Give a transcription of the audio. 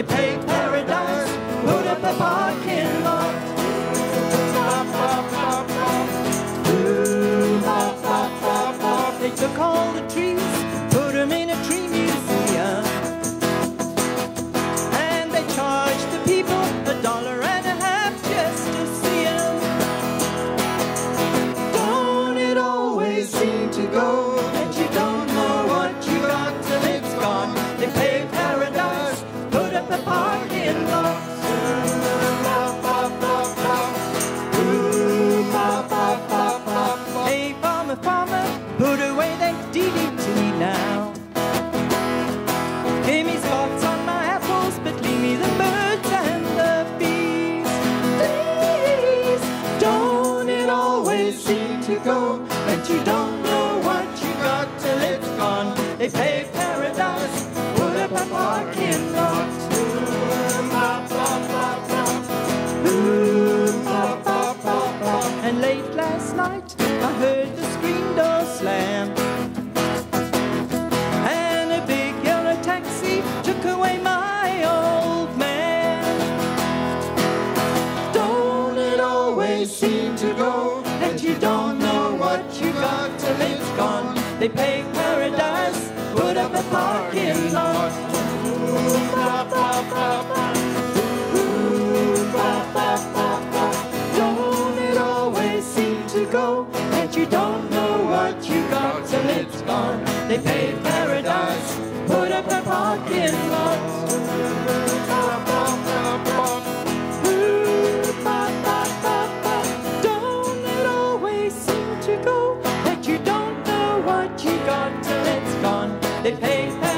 They paid paradise, put up a parking lot. Ooh, bop, bop, bop, they took all the trees. To go, and you don't know what you got till it's gone. They paved paradise, put up a parking lot. And late last night, I heard the screen door slam. And a big yellow taxi took away my They paved paradise, put up a parking lot. Don't it always seem to go that you don't know what you got till it's gone? They paved paradise, put up a parking lot. they paid